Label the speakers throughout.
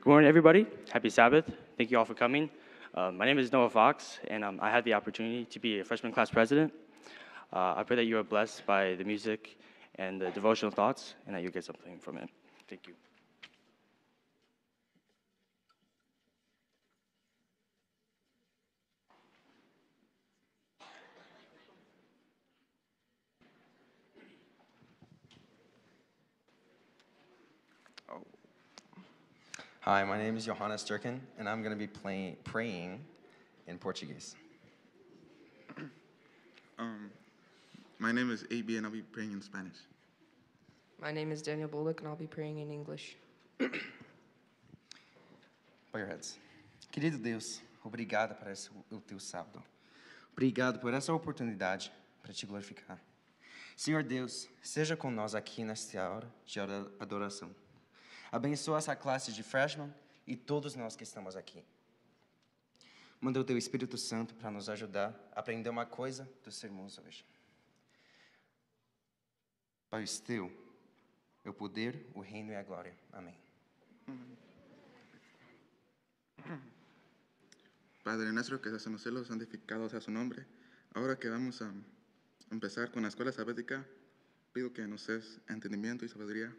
Speaker 1: Good morning, everybody. Happy Sabbath. Thank you all for coming. Uh, my name is Noah Fox, and um, I had the opportunity to be a freshman class president. Uh, I pray that you are blessed by the music and the devotional thoughts, and that you get something from it. Thank you.
Speaker 2: Hi, my name is Johannes Durkin, and I'm going to be playing, praying in Portuguese.
Speaker 3: Um, my name is AB, and I'll be praying in Spanish.
Speaker 4: My name is Daniel Bullock, and I'll be praying in English.
Speaker 2: Bow your heads. Querido Deus, obrigado por esse, o teu sábado. Obrigado por essa oportunidade para te glorificar. Senhor Deus, seja com nós aqui nesta hora de adoração. Abençoa essa classe de freshmen e todos nós que estamos aqui. Manda o teu Espírito Santo para nos ajudar a aprender uma coisa dos sermões hoje. Pai teu, é o poder, o reino e a glória. Amém.
Speaker 3: Padre nuestro que estás en los cielos, santificado sea su nombre. Ahora que vamos a empezar con la escuela sabática, pido que nos des entendimiento y sabiduría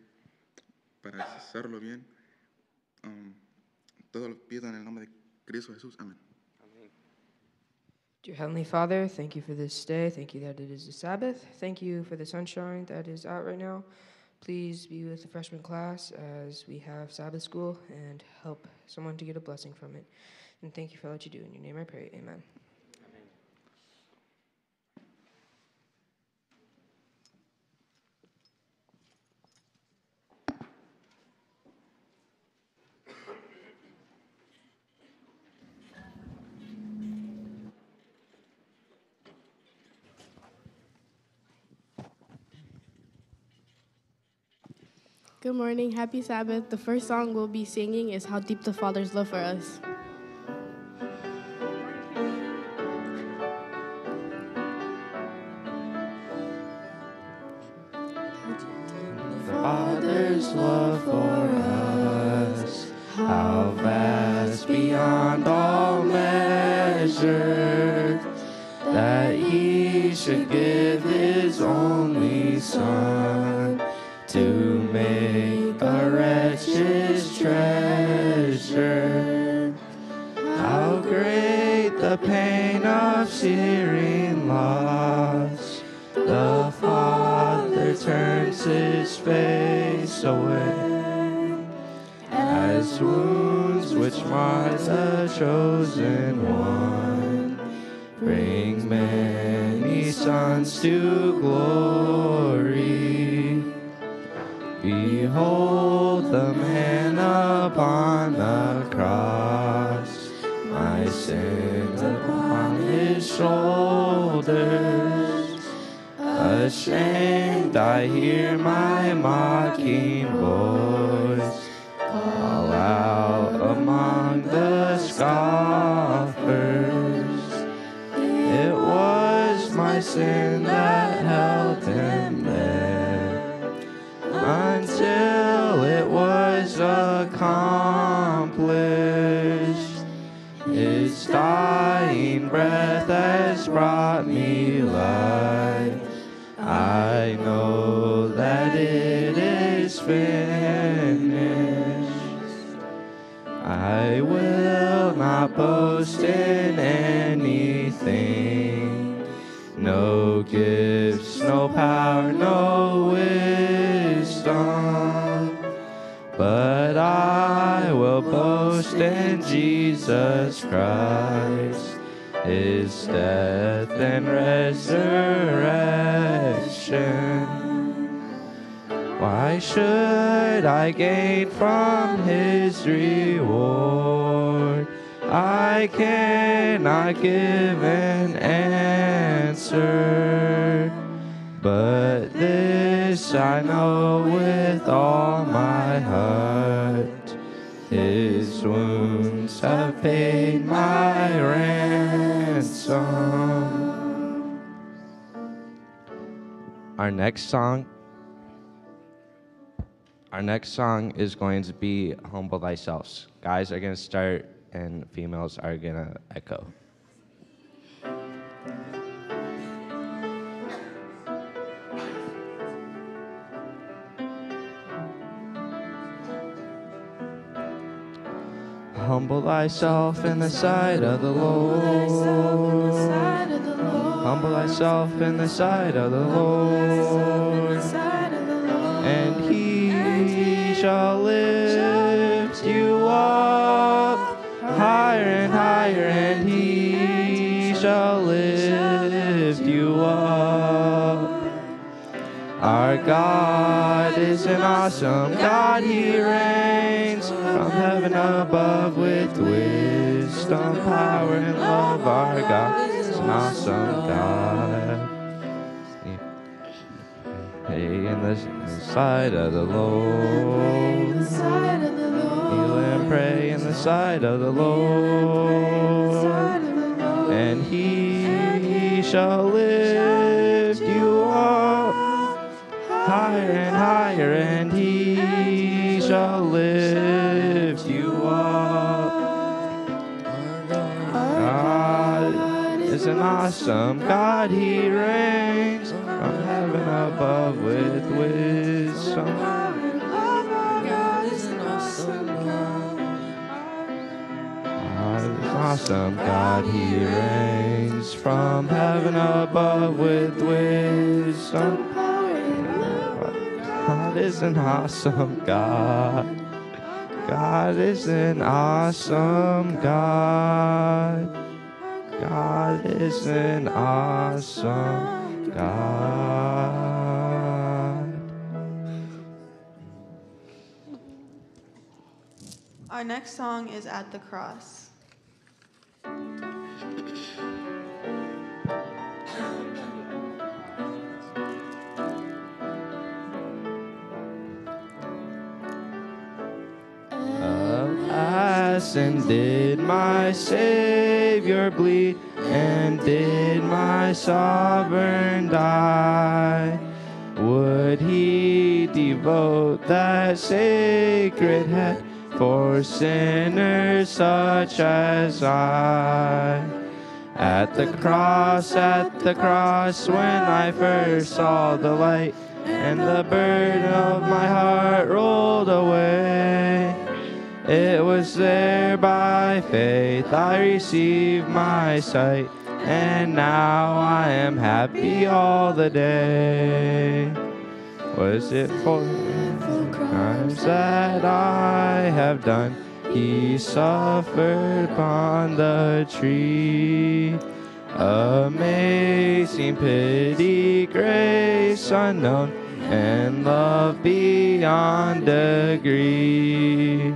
Speaker 3: para hacerlo bien. Um, todo lo pido en el nombre de Cristo Jesús. Amén.
Speaker 4: Dear Heavenly Father, thank you for this day. Thank you that it is the Sabbath. Thank you for the sunshine that is out right now. Please be with the freshman class as we have Sabbath school and help someone to get a blessing from it. And thank you for what you do. In your name I pray. Amen.
Speaker 5: Good morning, happy Sabbath. The first song we'll be singing is How Deep the Father's Love for Us.
Speaker 6: Father's love for us, how vast beyond all measure, that He should give to glory. Behold the man upon the cross, my sins upon his shoulders. Ashamed, I hear I will boast in Jesus Christ, his death and resurrection. Why should I gain from his reward? I cannot give an answer, but this I know with all my heart. Have paid my ransom. Our next song our next song is going to be Humble Thyself. Guys are going to start, and females are going to echo. Humble thyself in the sight of the Lord. Humble thyself in the sight of the Lord. And he shall lift you up higher and higher, and he shall lift you up. Our God is an awesome God. He reigns from heaven above with wisdom, power, and love. Our God is an awesome God. Hey, in the sight of the Lord. Kneel and pray in the sight of the Lord. And he shall lift you up higher and higher, and he shall lift is an awesome God, he reigns from heaven above with wisdom. God is awesome God, he reigns from heaven above with wisdom. God is an awesome God. God is an awesome God. God is an awesome God.
Speaker 7: Our next song is At the Cross.
Speaker 6: And did my Savior bleed, and did my sovereign die? Would he devote that sacred head for sinners such as I? At the cross, at the cross, when I first saw the light, and the burden of my heart rolled away. It was there by faith I received my sight, and now I am happy all the day. Was it for crimes that I have done? He suffered upon the tree. Amazing pity, grace unknown, and love beyond degree.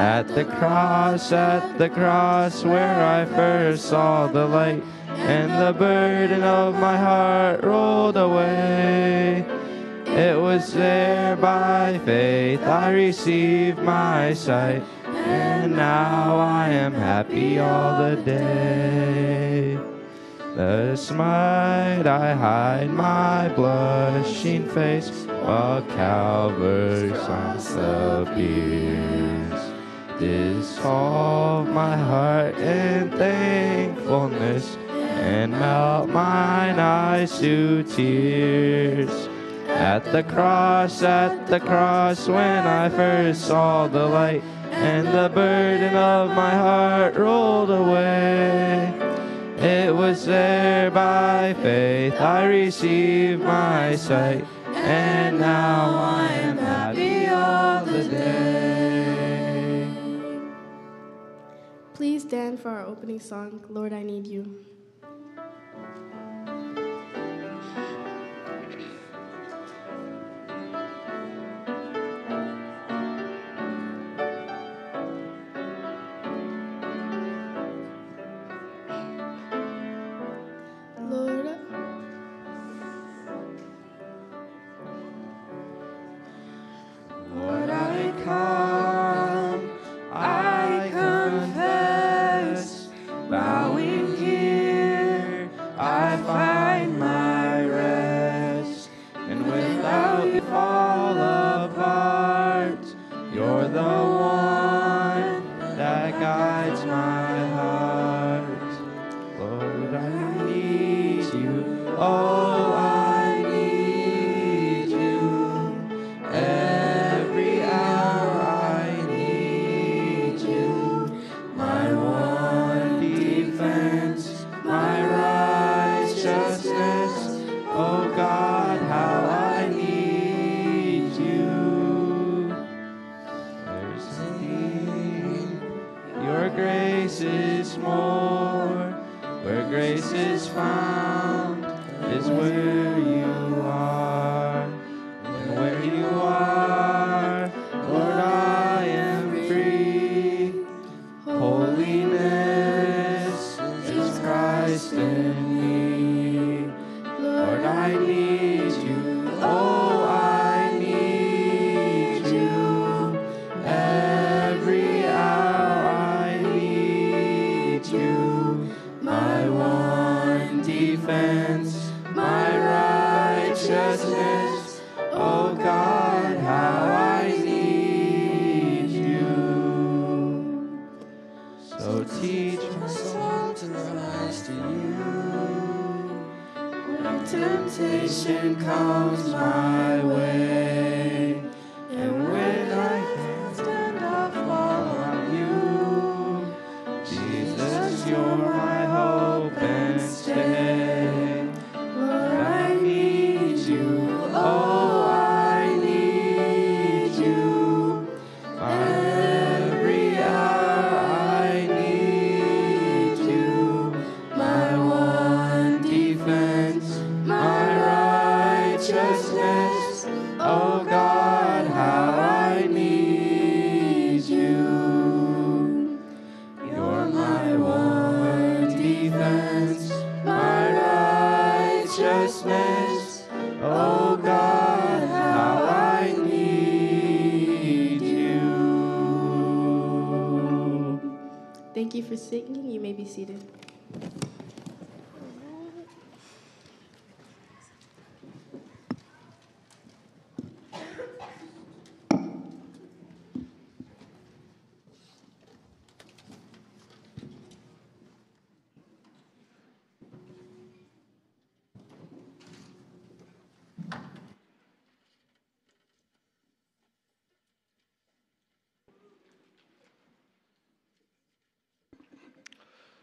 Speaker 6: At the cross, at the cross, where I first saw the light, and the burden of my heart rolled away. It was there by faith I received my sight, and now I am happy all the day. Thus might I hide my blushing face while Calvary's sun appears. Dissolve my heart in thankfulness and melt mine eyes to tears. At the cross, at the cross, when I first saw the light, and the burden of my heart rolled away. It was there by faith I received my sight, and now I am happy all the day.
Speaker 5: Stand for our opening song, Lord, I Need You.
Speaker 6: Is found is where you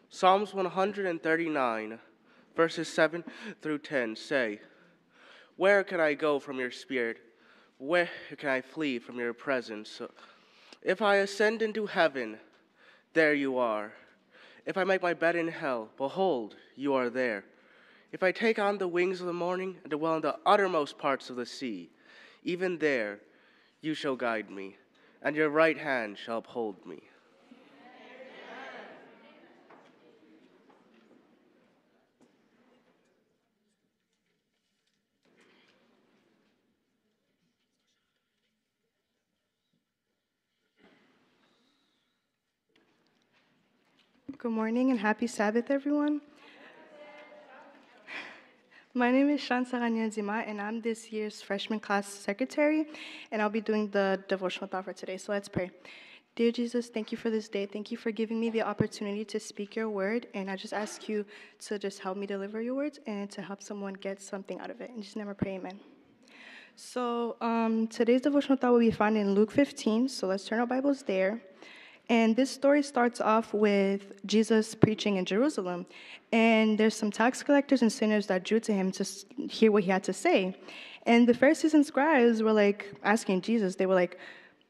Speaker 8: Psalms 139, verses 7 through 10 say, Where can I go from your spirit? Where can I flee from your presence? If I ascend into heaven, there you are. If I make my bed in hell, behold, you are there. If I take on the wings of the morning and dwell in the uttermost parts of the sea, even there you shall guide me, and your right hand shall uphold me.
Speaker 9: Good morning and happy Sabbath, everyone. My name is Shan Saranya Zima, and I'm this year's freshman class secretary, and I'll be doing the devotional thought for today. So let's pray. Dear Jesus, thank you for this day. Thank you for giving me the opportunity to speak your word, and I just ask you to just help me deliver your words and to help someone get something out of it. And just never pray, amen. So um, today's devotional thought will be found in Luke 15. So let's turn our Bibles there. And this story starts off with Jesus preaching in Jerusalem. And there's some tax collectors and sinners that drew to him to hear what he had to say. And the Pharisees and scribes were like asking Jesus, they were like,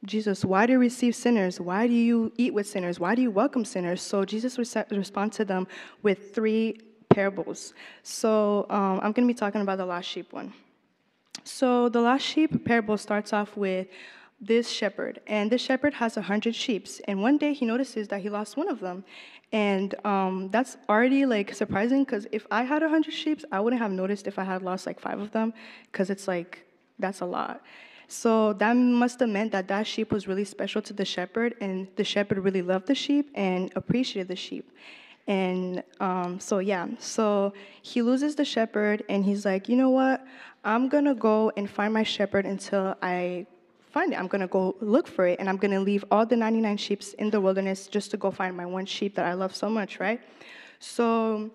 Speaker 9: Jesus, why do you receive sinners? Why do you eat with sinners? Why do you welcome sinners? So Jesus responded to them with three parables. So um, I'm going to be talking about the lost sheep one. So the last sheep parable starts off with this shepherd, and this shepherd has a hundred sheep. And one day he notices that he lost one of them, and um, that's already like surprising because if I had a hundred sheep, I wouldn't have noticed if I had lost like five of them, because it's like that's a lot. So that must have meant that that sheep was really special to the shepherd, and the shepherd really loved the sheep and appreciated the sheep. And um, so, yeah, so he loses the shepherd, and he's like, you know what? I'm gonna go and find my shepherd until I find it. I'm going to go look for it, and I'm going to leave all the 99 sheep in the wilderness just to go find my one sheep that I love so much, right? So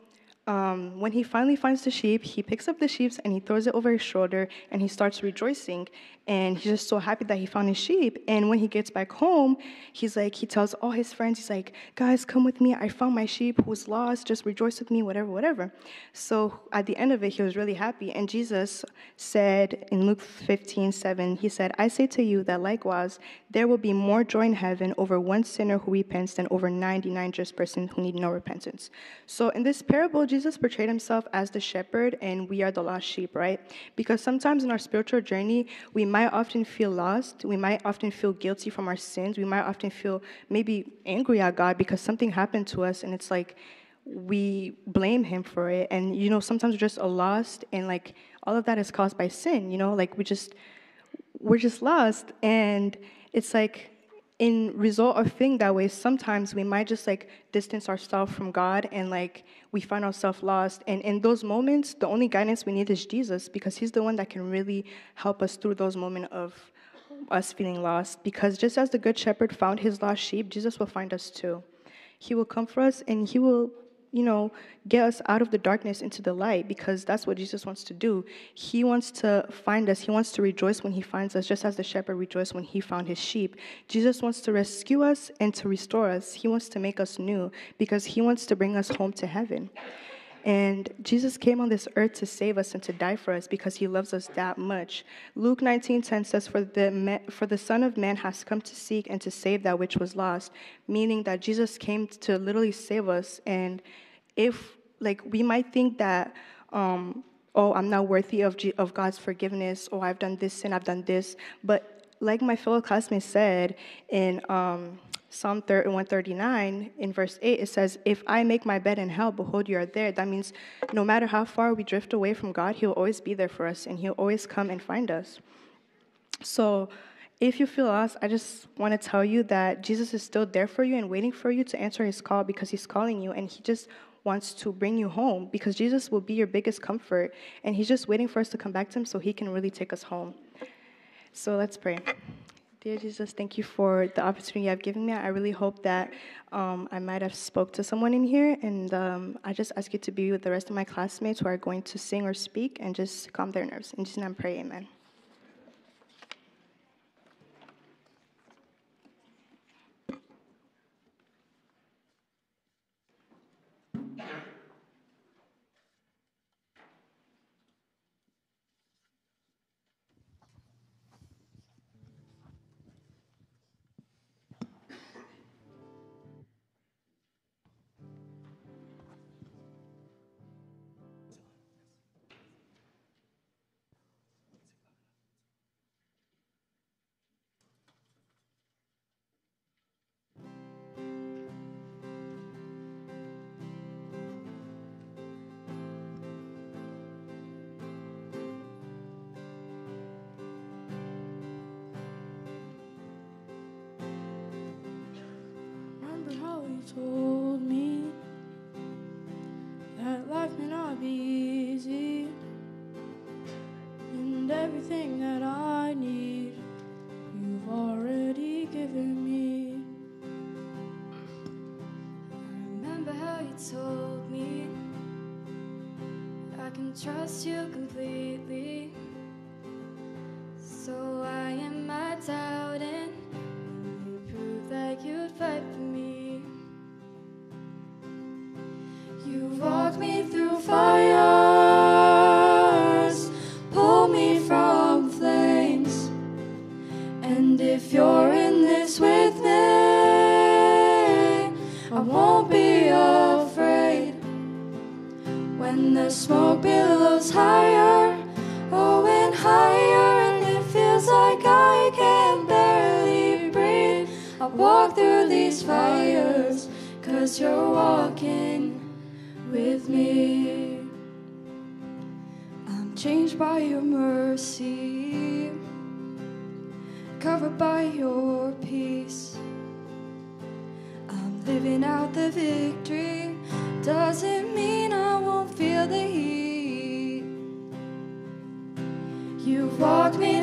Speaker 9: um, when he finally finds the sheep, he picks up the sheep and he throws it over his shoulder and he starts rejoicing. And he's just so happy that he found his sheep. And when he gets back home, he's like, he tells all his friends, he's like, guys, come with me. I found my sheep who was lost. Just rejoice with me, whatever, whatever. So at the end of it, he was really happy. And Jesus said in Luke 15, 7, he said, I say to you that likewise, there will be more joy in heaven over one sinner who repents than over 99 just persons who need no repentance. So in this parable, Jesus portrayed himself as the shepherd and we are the lost sheep, right? Because sometimes in our spiritual journey, we might often feel lost. We might often feel guilty from our sins. We might often feel maybe angry at God because something happened to us and it's like we blame him for it. And, you know, sometimes we're just a lost and like all of that is caused by sin, you know, like we just, we're just lost. And it's like, in result of feeling that way, sometimes we might just like distance ourselves from God and like we find ourselves lost. And in those moments, the only guidance we need is Jesus because He's the one that can really help us through those moments of us feeling lost. Because just as the Good Shepherd found his lost sheep, Jesus will find us too. He will come for us and He will you know, get us out of the darkness into the light because that's what Jesus wants to do. He wants to find us. He wants to rejoice when he finds us, just as the shepherd rejoiced when he found his sheep. Jesus wants to rescue us and to restore us. He wants to make us new because he wants to bring us home to heaven. And Jesus came on this earth to save us and to die for us because he loves us that much. Luke 19:10 says, for the, for the Son of Man has come to seek and to save that which was lost, meaning that Jesus came to literally save us. And if, like, we might think that, um, oh, I'm not worthy of, G- of God's forgiveness, oh I've done this and I've done this. But like my fellow classmate said in um, Psalm 139, in verse 8, it says, If I make my bed in hell, behold, you are there. That means no matter how far we drift away from God, He'll always be there for us and He'll always come and find us. So, if you feel lost, I just want to tell you that Jesus is still there for you and waiting for you to answer His call because He's calling you and He just wants to bring you home because Jesus will be your biggest comfort and He's just waiting for us to come back to Him so He can really take us home. So, let's pray. Dear Jesus, thank you for the opportunity you've given me. I really hope that um, I might have spoke to someone in here, and um, I just ask you to be with the rest of my classmates who are going to sing or speak, and just calm their nerves. In Jesus' name, I pray, Amen.
Speaker 10: Walk through these fires, cause you're walking with me. I'm changed by your mercy, covered by your peace. I'm living out the victory, doesn't mean I won't feel the heat. You've walked me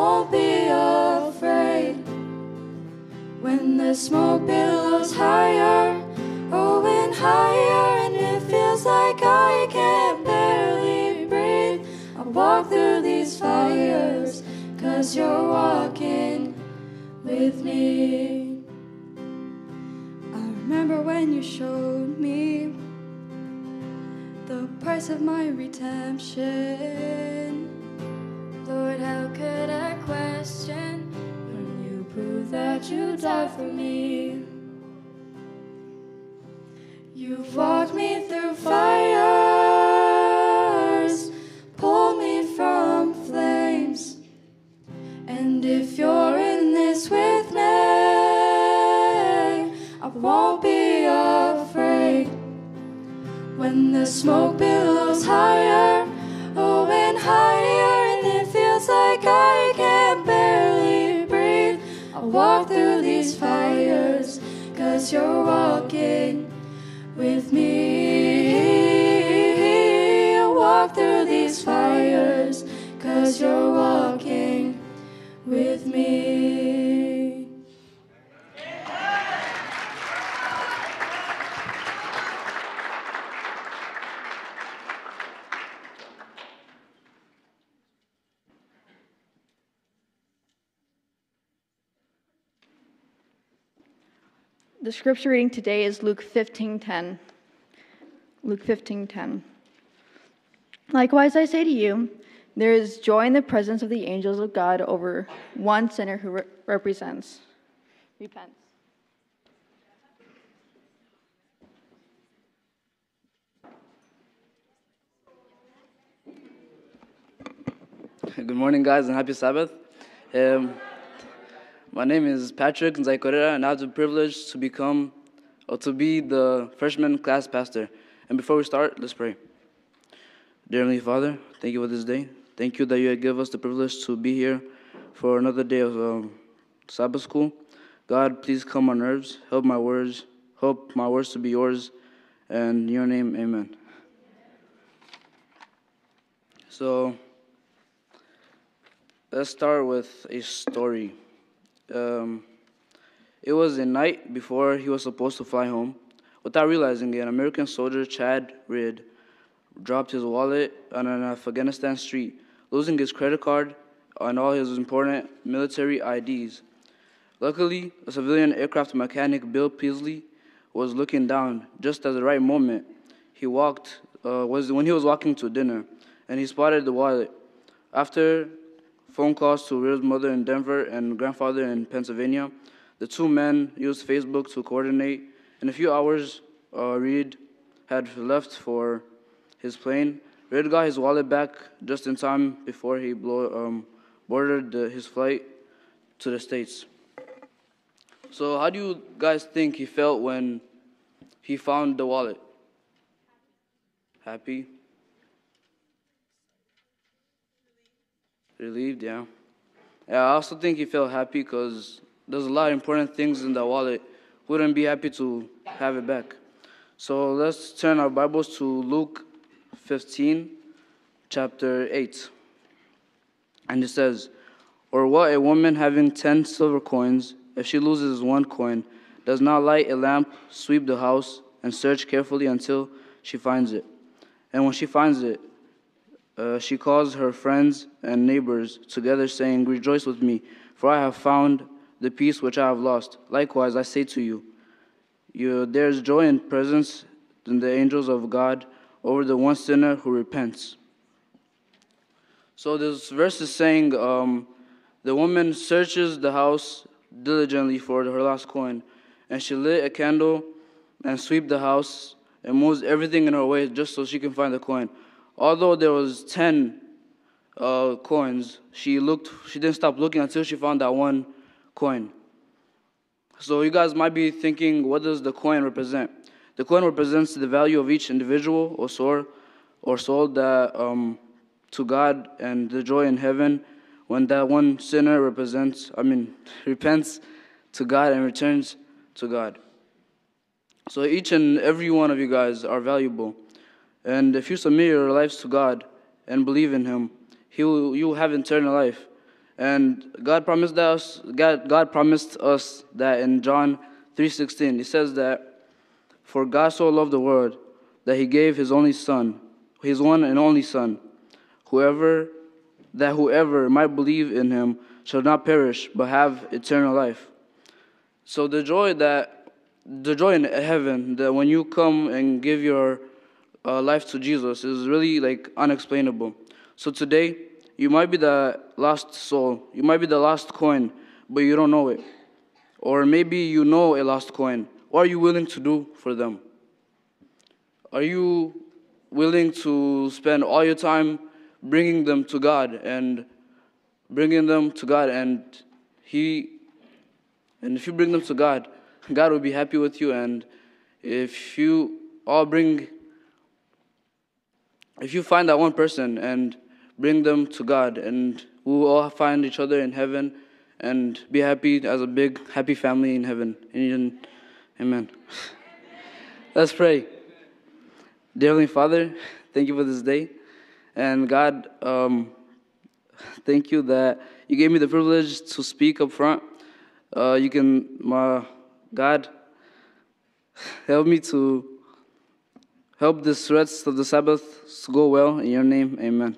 Speaker 10: won't be afraid. When the smoke billows higher, oh, and higher, and it feels like I can barely breathe. I walk through these fires, cause you're walking with me. I remember when you showed me the price of my redemption. Lord, how could I question when you prove that you died for me? You've walked me through fires, pulled me from flames. And if you're in this with me, I won't be afraid. When the smoke billows higher, oh, and higher, walk through these fires, cause you're walking with me. Walk through these fires, cause you're walking with me.
Speaker 11: The scripture reading today is Luke 15:10. Luke 15:10. Likewise I say to you, there is joy in the presence of the angels of God over one sinner who re- represents repents.
Speaker 12: Good morning, guys, and happy Sabbath. Um, my name is Patrick Nzaikorera, and I have the privilege to become or to be the freshman class pastor. And before we start, let's pray. Dear Heavenly Father, thank you for this day. Thank you that you give us the privilege to be here for another day of um, Sabbath school. God, please calm my nerves, help my words, help my words to be yours, and your name, amen. So, let's start with a story. Um, it was the night before he was supposed to fly home. Without realizing it, an American soldier, Chad Reed, dropped his wallet on an Afghanistan street, losing his credit card and all his important military IDs. Luckily, a civilian aircraft mechanic, Bill Peasley, was looking down just at the right moment. He walked uh, was when he was walking to dinner, and he spotted the wallet. After phone calls to Reed's mother in Denver and grandfather in Pennsylvania, the two men used Facebook to coordinate. In a few hours, uh, Reed had left for his plane. Reed got his wallet back just in time before he blow, um, boarded the, his flight to the States. So, how do you guys think he felt when he found the wallet? Happy? Relieved, yeah. Yeah, I also think he felt happy because there's a lot of important things in the wallet. Wouldn't be happy to have it back. So let's turn our Bibles to Luke 15, chapter 8. And it says, Or what a woman having ten silver coins, if she loses one coin, does not light a lamp, sweep the house, and search carefully until she finds it. And when she finds it, uh, she calls her friends and neighbors together, saying, Rejoice with me, for I have found the piece which I have lost. Likewise, I say to you, you there is joy and presence in the angels of God over the one sinner who repents. So this verse is saying um, the woman searches the house diligently for her lost coin, and she lit a candle and sweep the house and moves everything in her way just so she can find the coin. Although there was ten uh, coins, she looked. She didn't stop looking until she found that one coin. So you guys might be thinking, what does the coin represent? The coin represents the value of each individual or soul, or soul that um, to God and the joy in heaven when that one sinner represents, I mean, repents to God and returns to God. So each and every one of you guys are valuable. And if you submit your lives to God and believe in Him, He will, you will have eternal life. And God promised us God, God promised us that in John 3:16 he says that for God so loved the world that he gave his only son, his one and only son, whoever that whoever might believe in him shall not perish but have eternal life. So the joy that the joy in heaven that when you come and give your uh, life to Jesus is really like unexplainable. So today you might be the lost soul. You might be the lost coin, but you don't know it. Or maybe you know a lost coin. What are you willing to do for them? Are you willing to spend all your time bringing them to God and bringing them to God and he and if you bring them to God, God will be happy with you and if you all bring if you find that one person and bring them to God, and we will all find each other in heaven and be happy as a big, happy family in heaven. Amen. Let's pray. Dear Heavenly Father, thank you for this day. And God, um, thank you that you gave me the privilege to speak up front. Uh, you can, my God, help me to help this rest of the Sabbath go well. In your name, amen.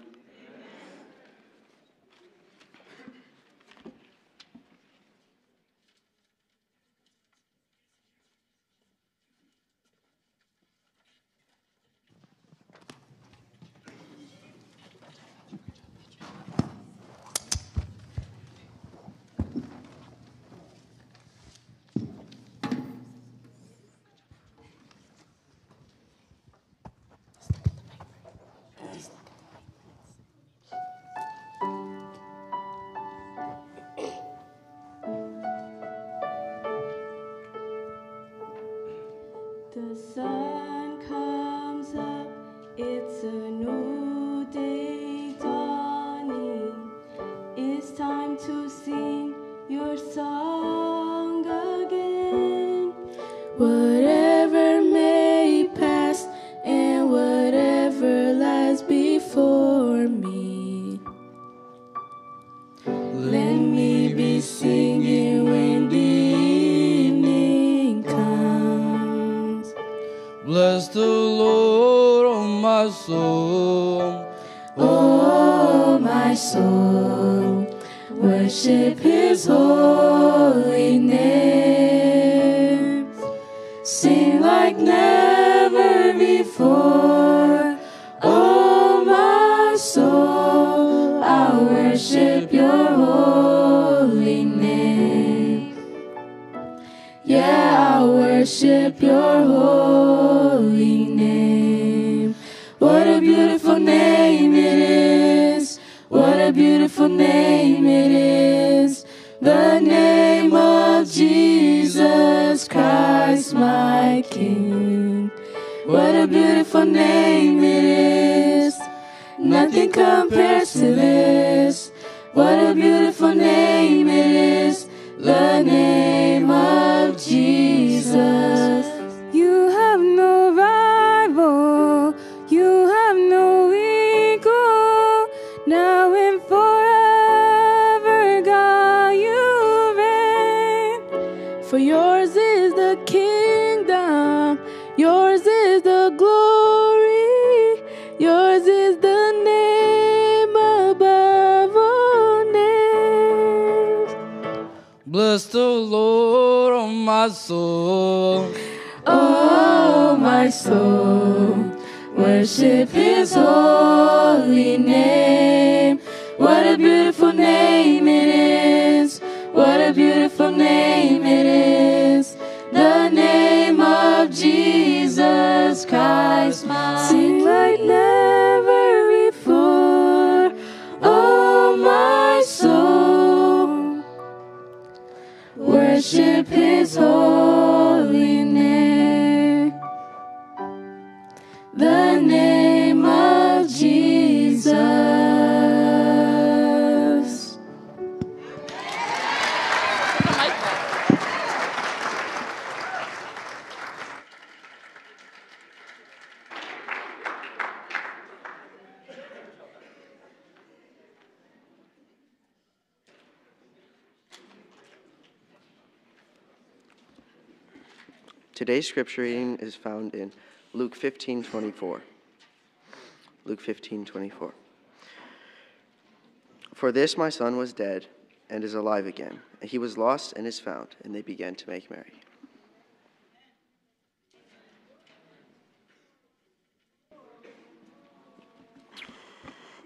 Speaker 10: Worship his worship
Speaker 13: Today's scripture reading is found in Luke 15 24. Luke 15 24. For this my son was dead and is alive again. And he was lost and is found. And they began to make merry.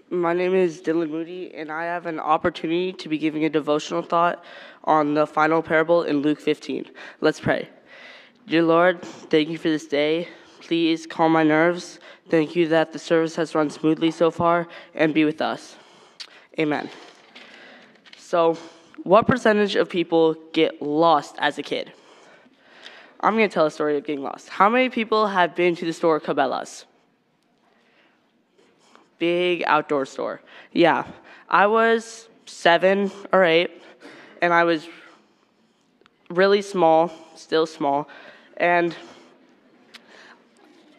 Speaker 8: My name is Dylan Moody, and I have an opportunity to be giving a devotional thought on the final parable in Luke 15. Let's pray. Dear Lord, thank you for this day. Please calm my nerves. Thank you that the service has run smoothly so far, and be with us. Amen. So, what percentage of people get lost as a kid? I'm going to tell a story of getting lost. How many people have been to the store Cabela's? big outdoor store. Yeah, I was seven or eight, and I was really small, still small, and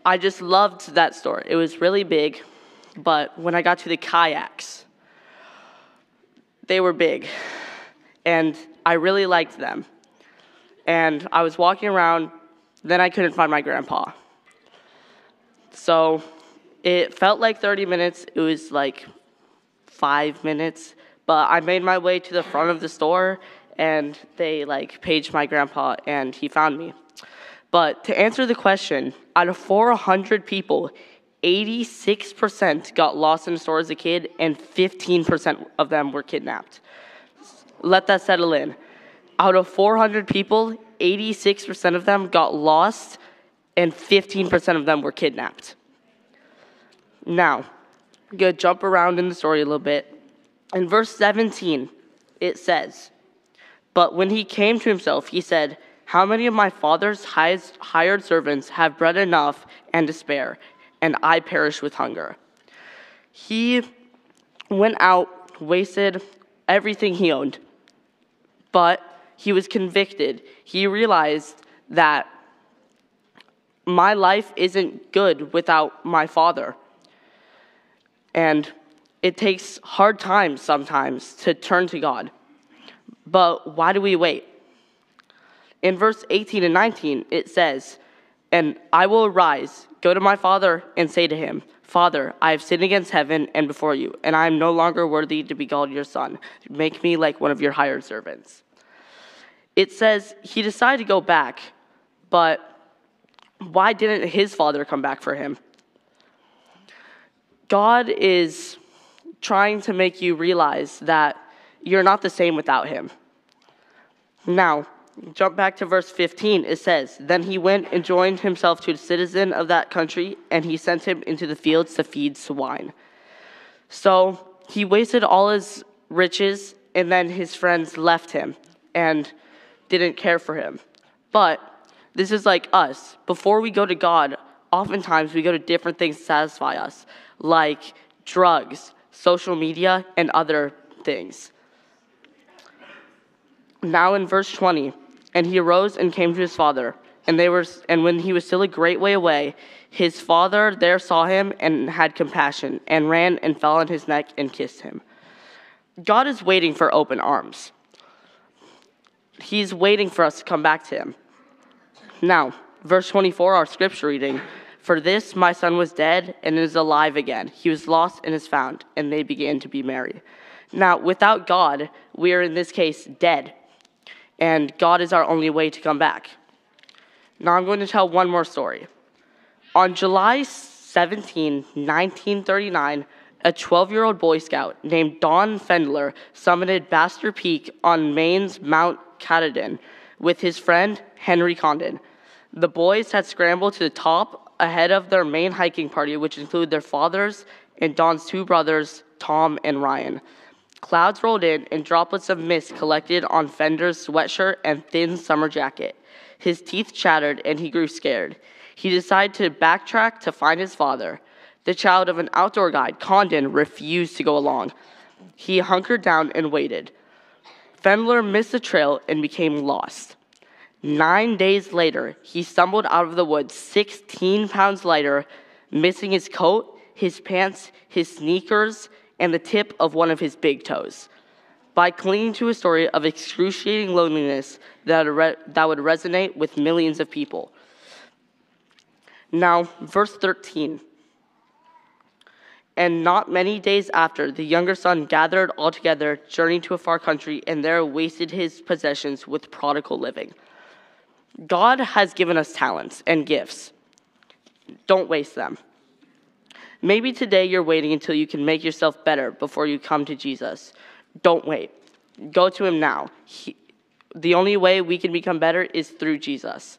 Speaker 8: I just loved that store. It was really big, but when I got to the kayaks, they were big, and I really liked them. And I was walking around, then I couldn't find my grandpa. So it felt like 30 minutes. It was like five minutes. But I made my way to the front of the store and they like paged my grandpa and he found me. But to answer the question, out of 400 people, 86% got lost in the store as a kid and 15% of them were kidnapped. Let that settle in. Out of 400 people, 86% of them got lost and 15% of them were kidnapped. Now, I'm going to jump around in the story a little bit. In verse 17, it says, But when he came to himself, he said, How many of my father's hired servants have bread enough and to spare, and I perish with hunger? He went out, wasted everything he owned, but he was convicted. He realized that my life isn't good without my father. And it takes hard times sometimes to turn to God. But why do we wait? In verse 18 and 19, it says, And I will arise, go to my father, and say to him, Father, I have sinned against heaven and before you, and I am no longer worthy to be called your son. Make me like one of your hired servants. It says he decided to go back, but why didn't his father come back for him? God is trying to make you realize that you're not the same without Him. Now, jump back to verse 15. It says, Then he went and joined himself to a citizen of that country, and he sent him into the fields to feed swine. So he wasted all his riches, and then his friends left him and didn't care for him. But this is like us. Before we go to God, oftentimes we go to different things to satisfy us like drugs, social media, and other things. Now in verse 20, and he arose and came to his father, and they were and when he was still a great way away, his father there saw him and had compassion, and ran and fell on his neck and kissed him. God is waiting for open arms. He's waiting for us to come back to him. Now, verse 24, our scripture reading for this my son was dead and is alive again. He was lost and is found, and they began to be merry. Now, without God, we are in this case dead, and God is our only way to come back. Now, I'm going to tell one more story. On July 17, 1939, a 12 year old Boy Scout named Don Fendler summited Baxter Peak on Maine's Mount Katahdin with his friend Henry Condon. The boys had scrambled to the top ahead of their main hiking party, which included their fathers and Don's two brothers, Tom and Ryan. Clouds rolled in, and droplets of mist collected on Fendler's sweatshirt and thin summer jacket. His teeth chattered, and he grew scared. He decided to backtrack to find his father. The child of an outdoor guide, Condon, refused to go along. He hunkered down and waited. Fendler missed the trail and became lost. Nine days later, he stumbled out of the woods 16 pounds lighter, missing his coat, his pants, his sneakers, and the tip of one of his big toes. By clinging to a story of excruciating loneliness that, re- that would resonate with millions of people. Now, verse 13. And not many days after, the younger son gathered all together, journeyed to a far country, and there wasted his possessions with prodigal living. God has given us talents and gifts. Don't waste them. Maybe today you're waiting until you can make yourself better before you come to Jesus. Don't wait. Go to him now. He, the only way we can become better is through Jesus.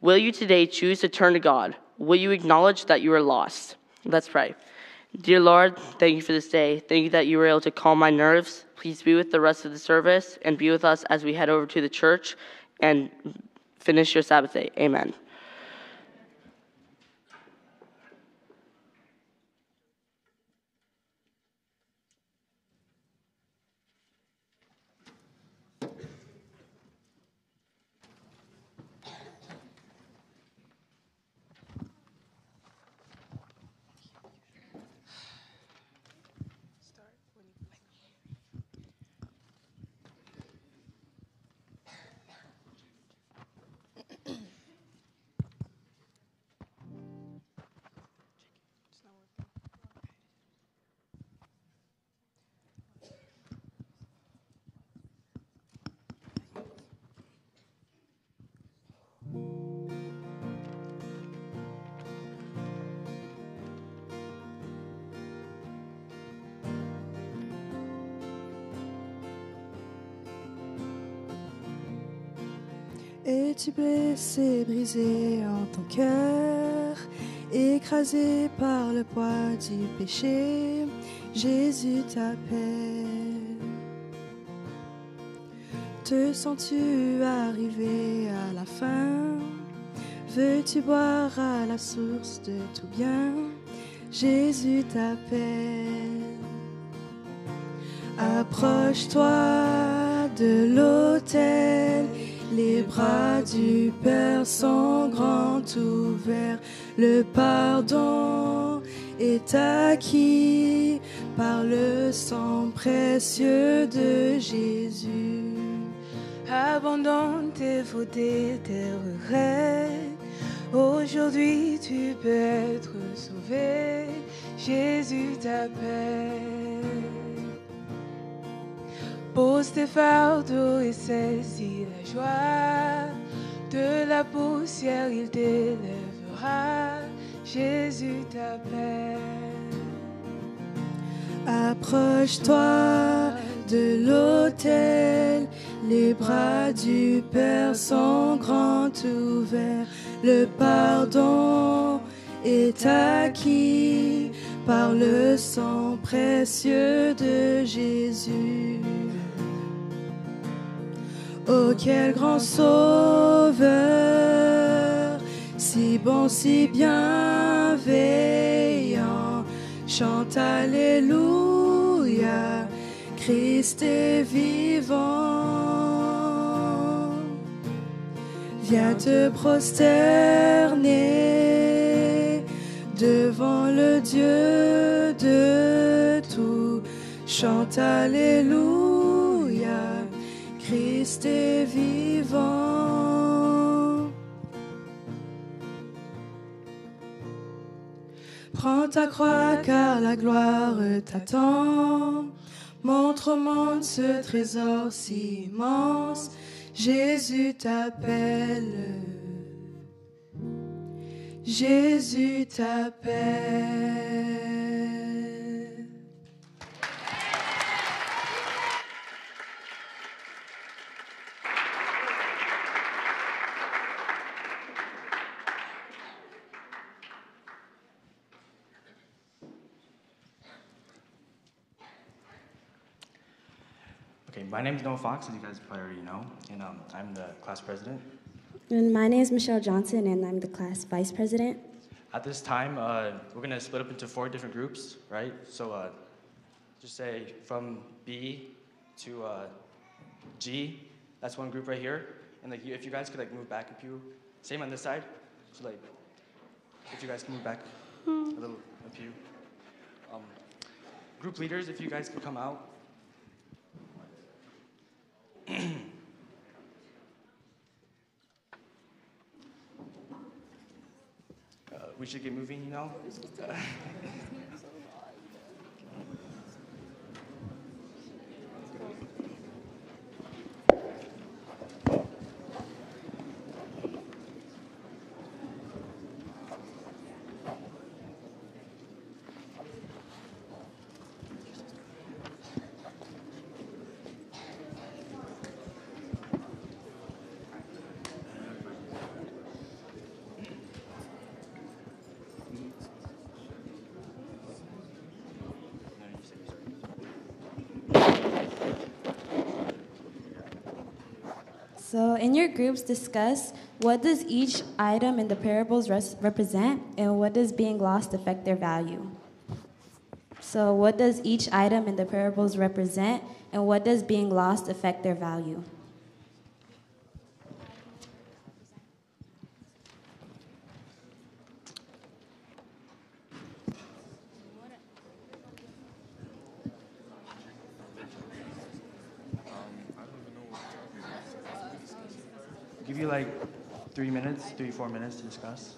Speaker 8: Will you today choose to turn to God? Will you acknowledge that you are lost? Let's pray. Dear Lord, thank you for this day. Thank you that you were able to calm my nerves. Please be with the rest of the service and be with us as we head over to the church and finish your Sabbath day. Amen.
Speaker 14: Es-tu blessé, brisé en ton cœur, écrasé par le poids du péché Jésus t'appelle. Te sens-tu arrivé à la fin? Veux-tu boire à la source de tout bien? Jésus t'appelle. Approche-toi de l'autel les bras du Père sont grands ouverts. Le pardon est acquis par le sang précieux de Jésus. Abandonne tes fautes et tes regrets. Aujourd'hui tu peux être sauvé. Jésus t'appelle. Pose tes fardeaux et saisis la joie. De la poussière, il t'élèvera. Jésus t'appelle. Approche-toi de l'autel. Les bras du Père sont grands ouverts. Le pardon est acquis par le sang précieux de Jésus. Oh, quel grand sauveur, si bon, si bienveillant, chante Alléluia, Christ est vivant. Viens te prosterner devant le Dieu de tout, chante Alléluia. Christ est vivant. Prends ta croix car la gloire t'attend. Montre au monde ce trésor si immense. Jésus t'appelle. Jésus t'appelle.
Speaker 1: My name is Noah Fox, as you guys probably already know, and um, I'm the class president.
Speaker 15: And my name is Michelle Johnson, and I'm the class vice president.
Speaker 1: At this time, uh, we're going to split up into four different groups, right? So uh, just say from B to uh, G, that's one group right here. And like, if you guys could like move back a few, same on this side. So like, if you guys can move back a little, a few. Um, group leaders, if you guys could come out. We should get moving, you know?
Speaker 15: So, in your groups, discuss what does each item in the parables res- represent, and what does being lost affect their value. So, what does each item in the parables represent, and what does being lost affect their value?
Speaker 1: Give you like three four minutes to discuss.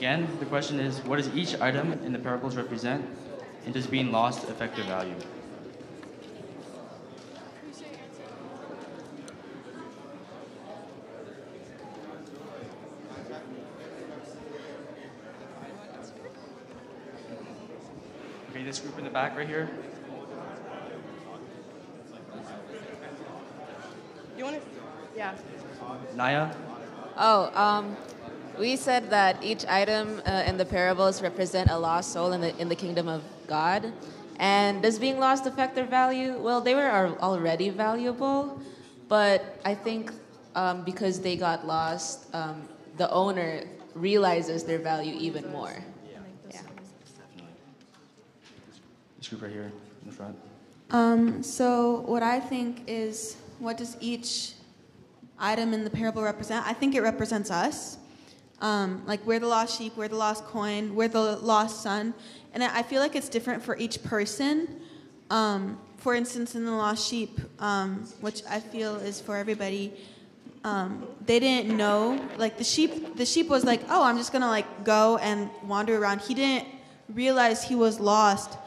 Speaker 1: Again, the question is, what does each item in the parables represent, and does being lost affect their value? Okay, this group in the back right here.
Speaker 16: You want to? Yeah.
Speaker 1: Naya?
Speaker 16: Oh, um, we said that each item uh, in the parables represent a lost soul in the in the kingdom of God. And does being lost affect their value? Well, they were already valuable, but I think um, because they got lost, um, the owner realizes their value even more. Yeah.
Speaker 1: This group right here in the front.
Speaker 7: Um, so, what I think is, what does each item in the parable represent? I think it represents us. Um, like, we're the lost sheep, we're the lost coin, we're the lost son. And I feel like it's different for each person. Um, for instance, in the lost sheep, um, which I feel is for everybody, um, they didn't know. Like the sheep, the sheep was like, "Oh, I'm just gonna like go and wander around." He didn't realize he was lost,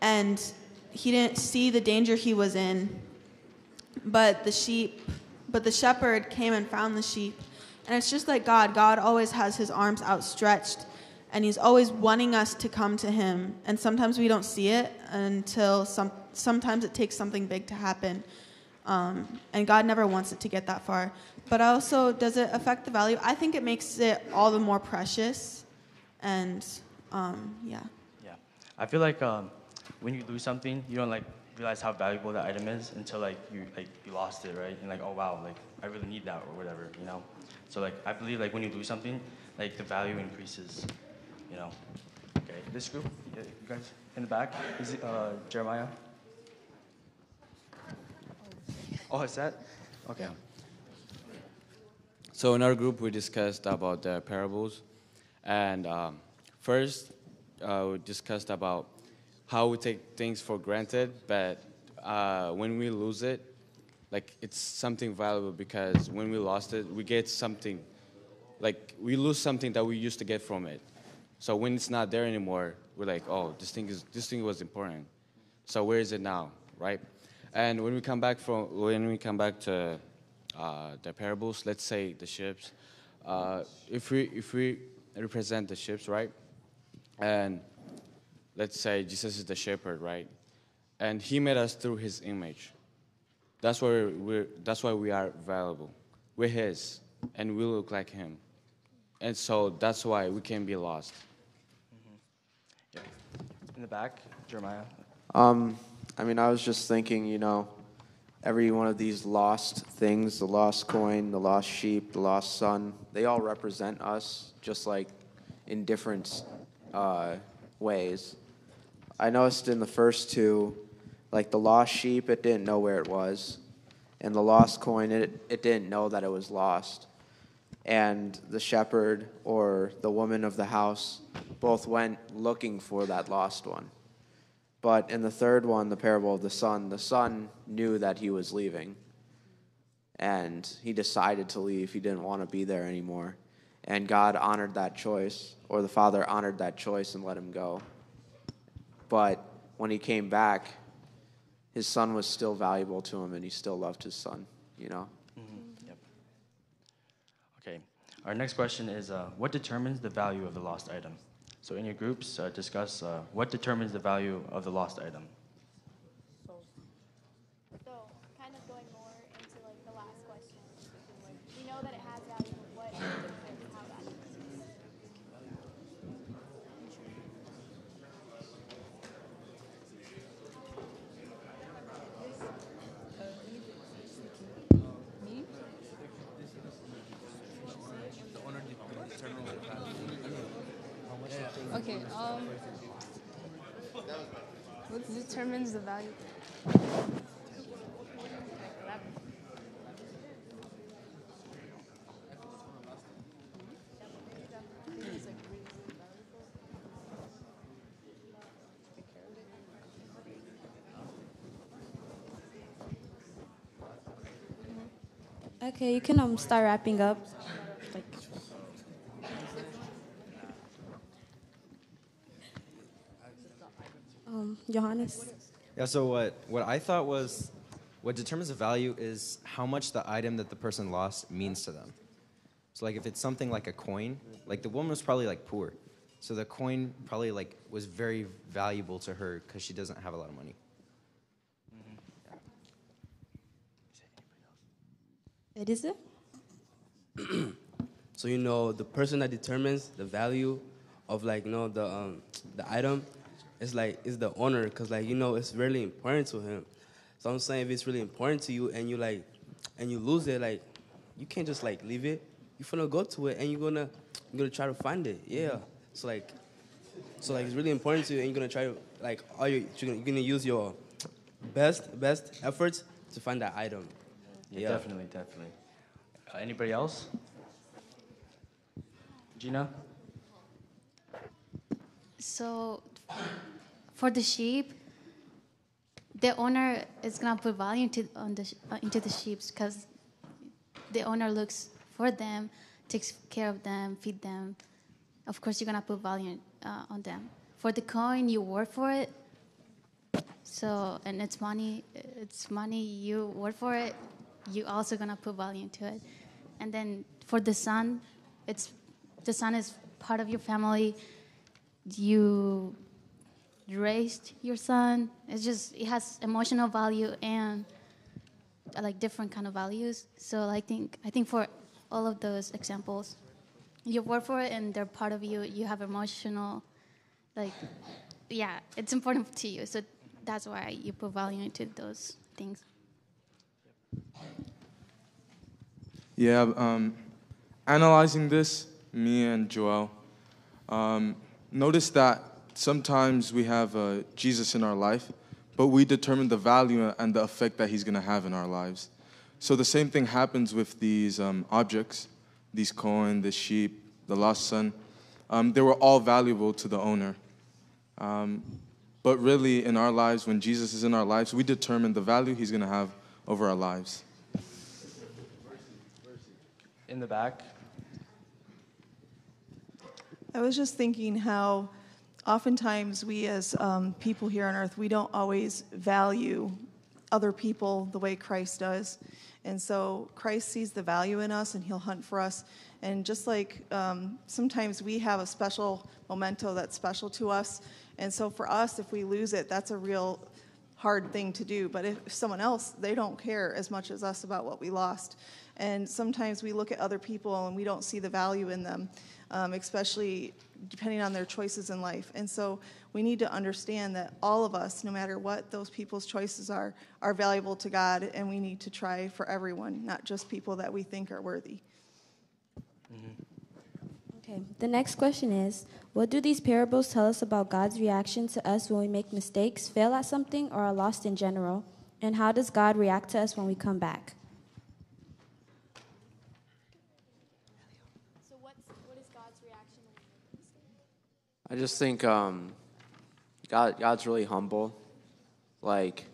Speaker 7: and he didn't see the danger he was in. But the sheep, but the shepherd came and found the sheep. And it's just like God. God always has his arms outstretched, and he's always wanting us to come to him. And sometimes we don't see it until some. Sometimes it takes something big to happen, um, and God never wants it to get that far. But also, does it affect the value? I think it makes it all the more precious, and um, yeah.
Speaker 1: Yeah, I feel like um, when you lose something, you don't like realize how valuable that item is until like you like you lost it, right? And like, oh wow, like I really need that or whatever, you know. So like I believe like when you lose something, like the value increases, you know. Okay, this group, you guys in the back, is it uh, Jeremiah? Oh, is that? Okay.
Speaker 17: So in our group, we discussed about the parables, and um, first, uh, we discussed about how we take things for granted, but uh, when we lose it, like it's something valuable because when we lost it, we get something, like we lose something that we used to get from it. So when it's not there anymore, we're like, oh, this thing is this thing was important. So where is it now, right? And when we come back from when we come back to uh, the parables, let's say the ships, uh, if we if we represent the ships, right, and let's say Jesus is the shepherd, right, and He made us through His image. That's why we're, we're that's why we are valuable. We're His, and we look like Him, and so that's why we can't be lost.
Speaker 1: Yeah. In the back, Jeremiah.
Speaker 18: Um, I mean, I was just thinking, you know,
Speaker 19: every one of these lost things the lost coin, the lost sheep, the lost son they all represent us just like in different uh, ways. I noticed in the first two, like the lost sheep, it didn't know where it was, and the lost coin, it, it didn't know that it was lost. And the shepherd or the woman of the house both went looking for that lost one. But in the third one, the parable of the son, the son knew that he was leaving. And he decided to leave. He didn't want to be there anymore. And God honored that choice, or the father honored that choice and let him go. But when he came back, his son was still valuable to him and he still loved his son, you know?
Speaker 1: Yep. Okay. Our next question is uh, What determines the value of the lost item? So, in your groups, uh, discuss uh, what determines the value of the lost item.
Speaker 20: So, kind of going more into like the last question. We know that it has value, but what determines how valuable it is?
Speaker 21: Okay, um, what determines the value?
Speaker 15: Okay, you can um, start wrapping up. Like, um, Johannes.
Speaker 2: Yeah, so what, what I thought was what determines the value is how much the item that the person lost means to them. So like if it's something like a coin, like the woman was probably like poor. So the coin probably like was very valuable to her because she doesn't have a lot of money.
Speaker 15: It is it?
Speaker 22: so you know the person that determines the value of like you know the um, the item is like it's the owner because like you know it's really important to him. So I'm saying if it's really important to you and you like and you lose it like you can't just like leave it. You're gonna go to it and you're gonna you're gonna try to find it. Yeah. So like so like it's really important to you and you're gonna try to like all your you're gonna, you're gonna use your best best efforts to find that item.
Speaker 1: Yeah, definitely, definitely. Uh, anybody else? Gina?
Speaker 23: So, for the sheep, the owner is gonna put value into on the uh, into the sheep because the owner looks for them, takes care of them, feed them. Of course, you're gonna put value uh, on them. For the coin, you work for it. So, and it's money. It's money. You work for it. You also gonna put value into it. And then for the son, it's the son is part of your family. You raised your son. It's just it has emotional value and uh, like different kind of values. So I think I think for all of those examples, you work for it and they're part of you. You have emotional, like, yeah, it's important to you. So that's why you put value into those things.
Speaker 24: Yeah, um, analyzing this, me and Joel, um, notice that sometimes we have uh, Jesus in our life, but we determine the value and the effect that he's going to have in our lives. So the same thing happens with these um, objects, these coin, the sheep, the lost son. Um, they were all valuable to the owner. Um, but really, in our lives, when Jesus is in our lives, we determine the value he's going to have over our lives.
Speaker 1: In the back.
Speaker 25: I was just thinking how oftentimes we as um, people here on earth, we don't always value other people the way Christ does. And so Christ sees the value in us and he'll hunt for us. And just like um, sometimes we have a special memento that's special to us. And so for us, if we lose it, that's a real hard thing to do. But if someone else, they don't care as much as us about what we lost. And sometimes we look at other people and we don't see the value in them. Um, especially depending on their choices in life. And so we need to understand that all of us, no matter what those people's choices are, are valuable to God, and we need to try for everyone, not just people that we think are worthy.
Speaker 15: Okay, the next question is What do these parables tell us about God's reaction to us when we make mistakes, fail at something, or are lost in general? And how does God react to us when we come back?
Speaker 5: So what's what is God's reaction when you make a mistake?
Speaker 19: I just think um, God, God's really humble. Like,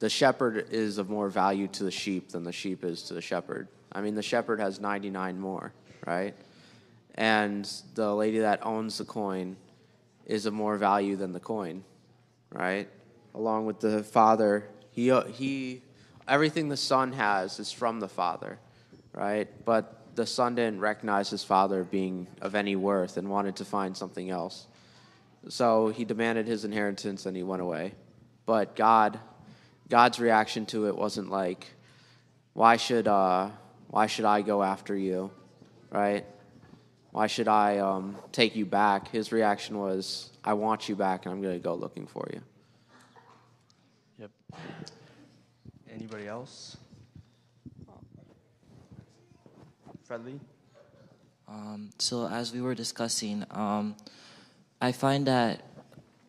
Speaker 19: the shepherd is of more value to the sheep than the sheep is to the shepherd. I mean, the shepherd has 99 more, right? And the lady that owns the coin is of more value than the coin, right? Along with the father, he, he, everything the son has is from the father, right? But the son didn't recognize his father being of any worth and wanted to find something else. So he demanded his inheritance and he went away. But God, God's reaction to it wasn't like, why should, uh, why should I go after you, right? Why should I um, take you back? His reaction was, I want you back and I'm going to go looking for you.
Speaker 1: Yep. Anybody else? Friendly?
Speaker 26: Um, so, as we were discussing, um, I find that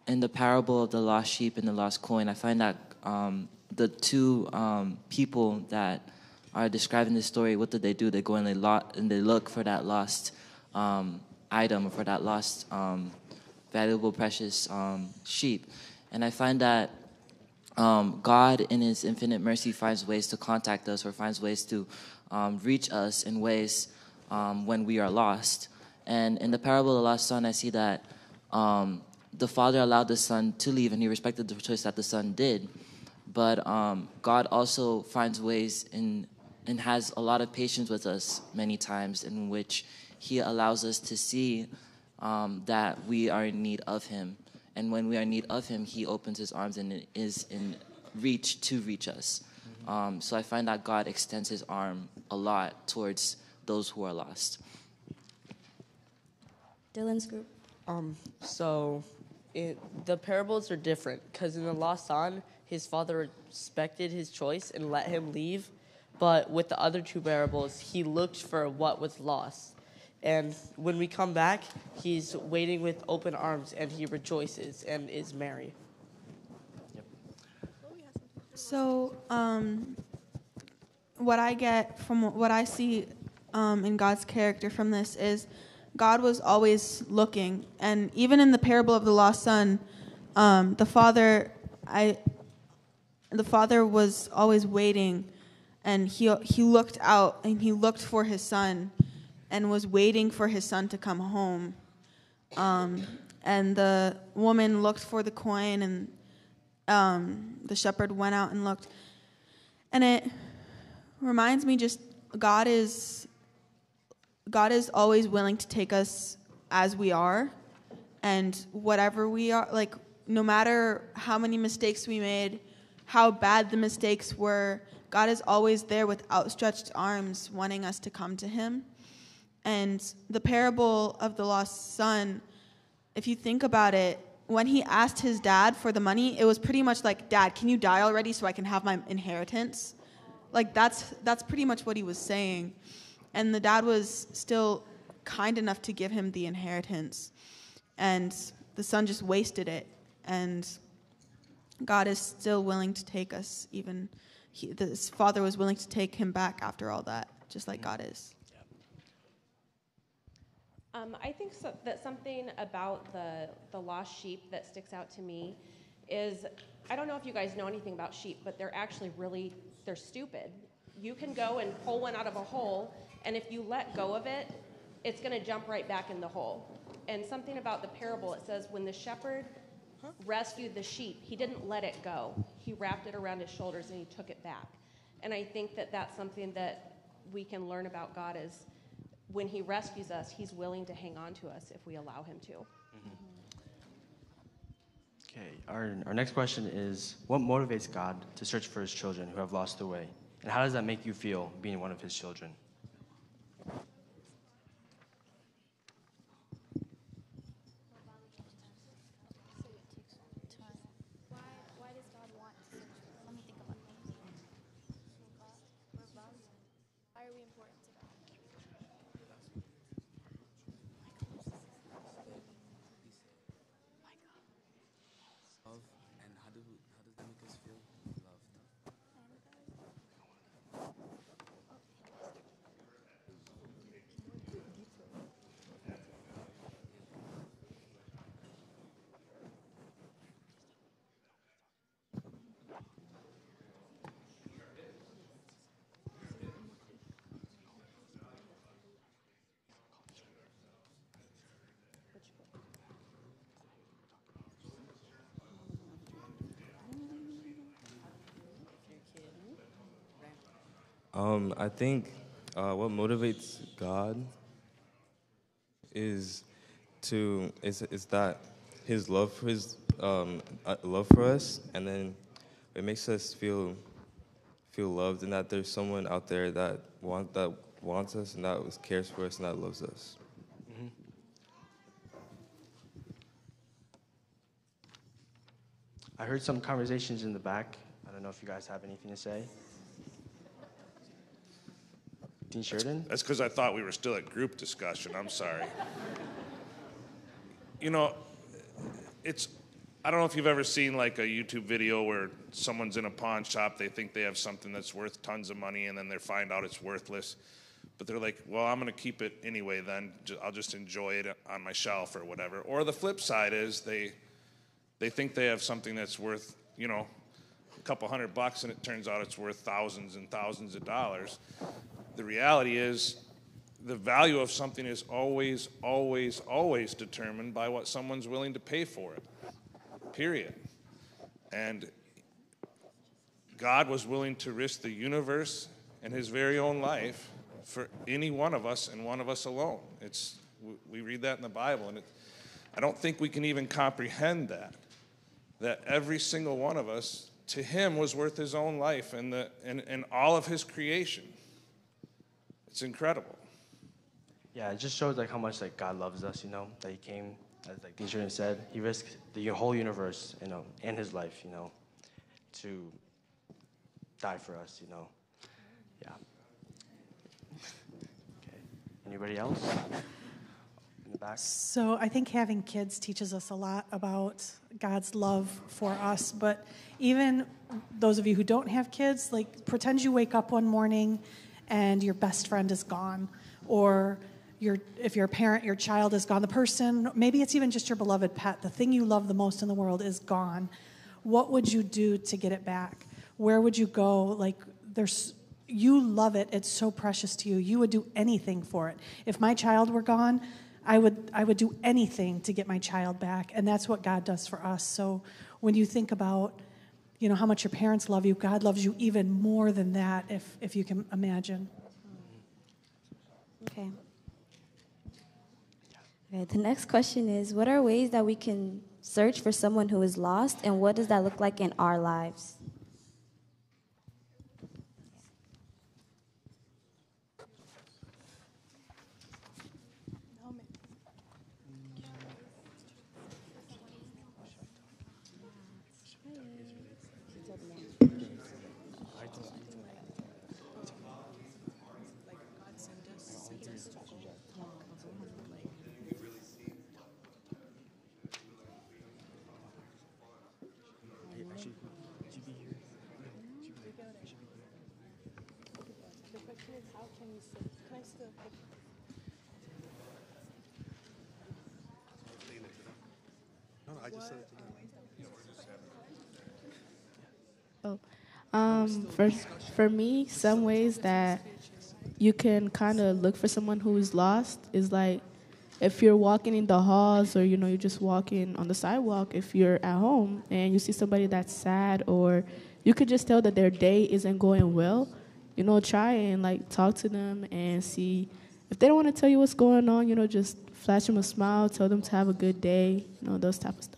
Speaker 26: in the parable of the lost sheep and the lost coin, I find that um, the two um, people that are describing this story, what did they do? They go and they, lo- and they look for that lost um, item or for that lost um, valuable, precious sheep. And I find that um, God, in His infinite mercy, finds ways to contact us or finds ways to um, reach us in ways um, when we are lost. And in the parable of the lost son, I see that um, the father allowed the son to leave and he respected the choice that the son did. But um, God also finds ways in, and has a lot of patience with us many times in which he allows us to see um, that we are in need of him. And when we are in need of him, he opens his arms and is in reach to reach us. Um, so I find that God extends his arm a lot towards those who are lost.
Speaker 15: Dylan's group.
Speaker 27: Um, so it, the parables are different because in the lost son, his father respected his choice and let him leave. But with the other two parables, he looked for what was lost. And when we come back, he's waiting with open arms and he rejoices and is merry.
Speaker 7: So, um, what I get from what I see um, in God's character from this is God was always looking, and even in the parable of the lost son, um, the father, I, the father was always waiting, and he he looked out and he looked for his son, and was waiting for his son to come home. Um, and the woman looked for the coin, and um, the shepherd went out and looked. And it reminds me just God is God is always willing to take us as we are and whatever we are like no matter how many mistakes we made, how bad the mistakes were, God is always there with outstretched arms wanting us to come to him. And the parable of the lost son, if you think about it, when he asked his dad for the money, it was pretty much like, "Dad, can you die already so I can have my inheritance?" Like that's that's pretty much what he was saying. And the dad was still kind enough to give him the inheritance. And the son just wasted it. And God is still willing to take us even he, his father was willing to take him back after all that, just like God is.
Speaker 28: Um, I think so, that something about the, the lost sheep that sticks out to me is I don't know if you guys know anything about sheep, but they're actually really they're stupid. You can go and pull one out of a hole, and if you let go of it, it's going to jump right back in the hole. And something about the parable it says when the shepherd rescued the sheep, he didn't let it go. He wrapped it around his shoulders and he took it back. And I think that that's something that we can learn about God is when he rescues us, he's willing to hang on to us if we allow him to. Mm-hmm.
Speaker 1: Okay, our, our next question is What motivates God to search for his children who have lost their way? And how does that make you feel being one of his children?
Speaker 29: I think uh, what motivates God is to is is that His love for His um, uh, love for us, and then it makes us feel feel loved, and that there's someone out there that want that wants us and that cares for us and that loves us.
Speaker 1: Mhm. I heard some conversations in the back. I don't know if you guys have anything to say. Dean Sheridan?
Speaker 30: That's because I thought we were still at group discussion. I'm sorry. you know, it's. I don't know if you've ever seen like a YouTube video where someone's in a pawn shop, they think they have something that's worth tons of money, and then they find out it's worthless. But they're like, well, I'm going to keep it anyway, then. I'll just enjoy it on my shelf or whatever. Or the flip side is they, they think they have something that's worth, you know, a couple hundred bucks, and it turns out it's worth thousands and thousands of dollars the reality is the value of something is always, always, always determined by what someone's willing to pay for it. Period. And God was willing to risk the universe and his very own life for any one of us and one of us alone. It's, we read that in the Bible, and it, I don't think we can even comprehend that. That every single one of us, to him, was worth his own life and, the, and, and all of his creation. It's incredible.
Speaker 1: Yeah, it just shows like how much like God loves us, you know, that He came, as like Dean Sheridan said, He risked the whole universe, you know, and His life, you know, to die for us, you know. Yeah. Okay. Anybody else? In the back.
Speaker 31: So I think having kids teaches us a lot about God's love for us. But even those of you who don't have kids, like pretend you wake up one morning and your best friend is gone, or your, if you're a parent, your child is gone. The person, maybe it's even just your beloved pet, the thing you love the most in the world is gone. What would you do to get it back? Where would you go? Like, there's, you love it. It's so precious to you. You would do anything for it. If my child were gone, I would, I would do anything to get my child back. And that's what God does for us. So when you think about, you know, how much your parents love you, God loves you even more than that, if, if you can imagine.
Speaker 15: Okay. Okay, the next question is What are ways that we can search for someone who is lost, and what does that look like in our lives?
Speaker 5: The question is, how can you say, can I still?
Speaker 32: No, I just said it to them.
Speaker 18: Oh, um, for for me, some ways that you can kind of look for someone who is lost is like if you're walking in the halls or you know you're just walking on the sidewalk. If you're at home and you see somebody that's sad or you could just tell that their day isn't going well, you know, try and like talk to them and see if they don't want to tell you what's going on. You know, just flash them a smile, tell them to have a good day. You know, those type of stuff.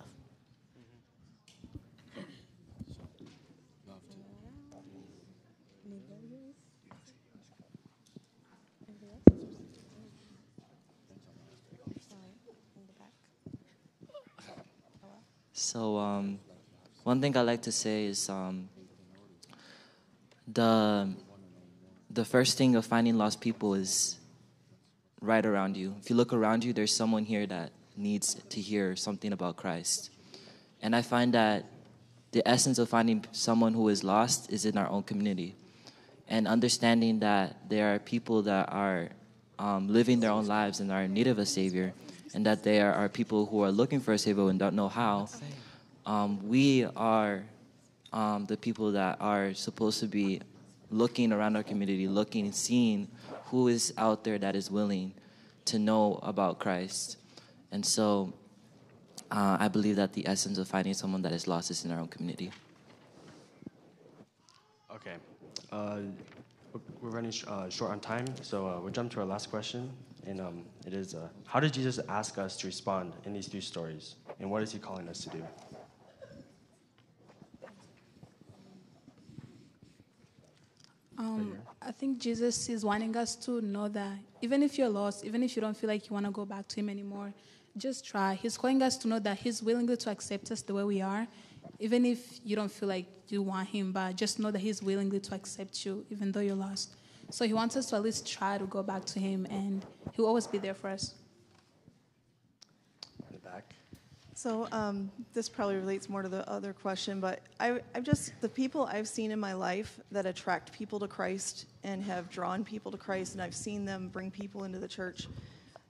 Speaker 26: So um, one thing I like to say is um, the the first thing of finding lost people is right around you. If you look around you, there's someone here that needs to hear something about Christ. And I find that the essence of finding someone who is lost is in our own community. And understanding that there are people that are um, living their own lives and are in need of a Savior, and that there are people who are looking for a Savior and don't know how. Um, we are um, the people that are supposed to be looking around our community, looking, and seeing who is out there that is willing to know about Christ. And so uh, I believe that the essence of finding someone that is lost is in our own community.
Speaker 1: Okay. Uh, we're- running sh- uh, short on time, so uh, we'll jump to our last question. And um, it is uh, How did Jesus ask us to respond in these three stories? And what is he calling us to do?
Speaker 30: Um, I think Jesus is wanting us to know that even if you're lost, even if you don't feel like you want to go back to Him anymore, just try. He's calling us to know that He's willing to accept us the way we are, even if you don't feel like you want Him, but just know that He's willing to accept you, even though you're lost. So He wants us to at least try to go back to Him, and He'll always be there for us.
Speaker 1: In the back.
Speaker 25: So um, this probably relates more to the other question, but I, I've just the people I've seen in my life that attract people to Christ and have drawn people to Christ, and I've seen them bring people into the church.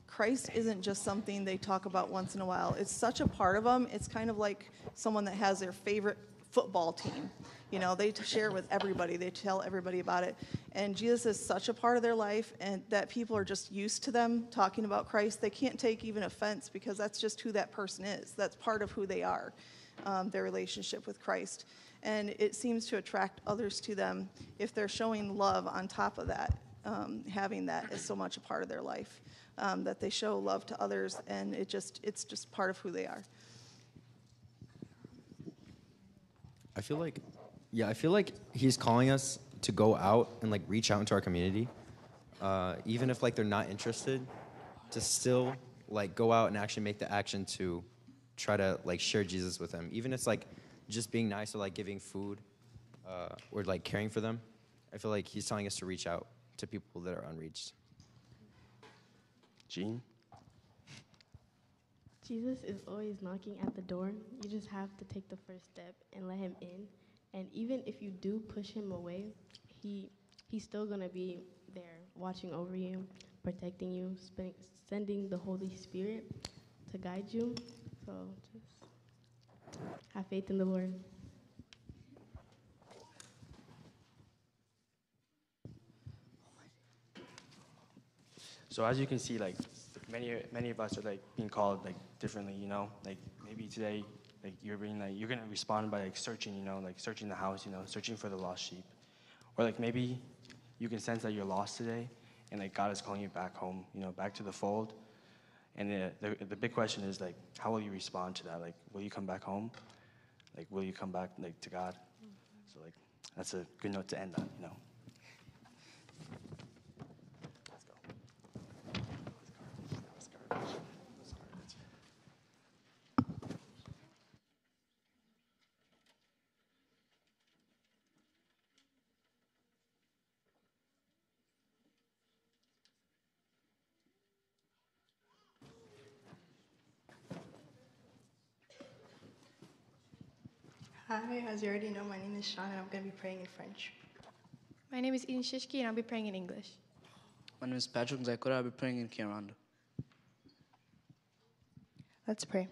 Speaker 25: Christ isn't just something they talk about once in a while. It's such a part of them. It's kind of like someone that has their favorite football team. You know, they share with everybody. They tell everybody about it. And Jesus is such a part of their life, and that people are just used to them talking about Christ. They can't take even offense because that's just who that person is. That's part of who they are, um, their relationship with Christ. And it seems to attract others to them if they're showing love on top of that, um, having that is so much a part of their life. Um, that they show love to others, and it just it's just part of who they are.
Speaker 2: I feel like, yeah, I feel like he's calling us to go out and like reach out into our community, uh, even if like they're not interested, to still like go out and actually make the action to try to like share Jesus with them, even if it's like just being nice or like giving food uh, or like caring for them. I feel like he's telling us to reach out to people that are unreached.
Speaker 1: Gene?
Speaker 33: Jesus is always knocking at the door. You just have to take the first step and let him in. And even if you do push him away, he he's still going to be there watching over you, protecting you, spending, sending the Holy Spirit to guide you. So just have faith in the Lord.
Speaker 1: So as you can see, like many many of us are like being called like differently, you know. Like maybe today, like you're being like you're gonna respond by like searching, you know, like searching the house, you know, searching for the lost sheep, or like maybe you can sense that you're lost today, and like God is calling you back home, you know, back to the fold. And the, the the big question is like, how will you respond to that? Like, will you come back home? Like, will you come back like to God? Mm-hmm. So like, that's a good note to end on, you know.
Speaker 9: As you already know, my name is Sean and I'm going to be praying in French.
Speaker 5: My name is Eden Shishki, and I'll be praying in English.
Speaker 12: My name is Patrick Zakura. I'll be praying in Kinyarwanda.
Speaker 9: Let's pray.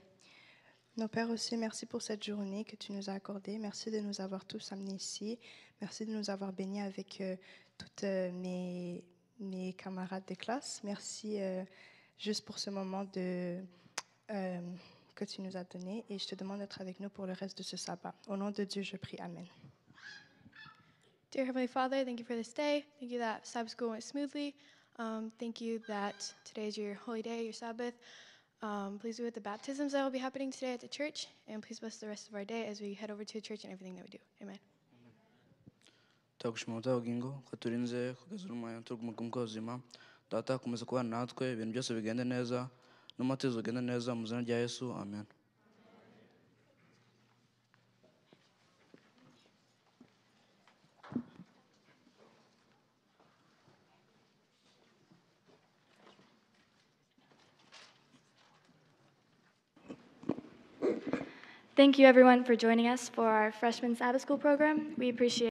Speaker 9: Nos Pères aussi, merci pour cette journée que tu nous as accordée. Merci de nous avoir tous amenés ici. Merci de nous avoir bénis avec euh, toutes euh, mes, mes camarades de classe. Merci euh, juste pour ce moment de, euh, que tu nous as donné. Et je te demande d'être avec nous pour le reste de ce sabbat. Au nom de Dieu, je prie. Amen.
Speaker 5: Dear Heavenly Father, thank you for this day. Thank you that Sabbath school went smoothly. Um, thank you that today is your holy day, your Sabbath. Um, please be with the baptisms that will be happening today at the church, and please bless the rest of our day as we head over to the church and everything that we do. Amen.
Speaker 12: turagushima ubutaha bw'ingo ko turinze kugeza uyu mwanya turi mu bw'umwuka w'ubuzima data komeza kubana natwe ibintu byose bigende neza n'amatezo agende neza mu izina rya yesu amen
Speaker 5: Thank you, everyone, for joining us for our freshman Sabbath school program. We appreciate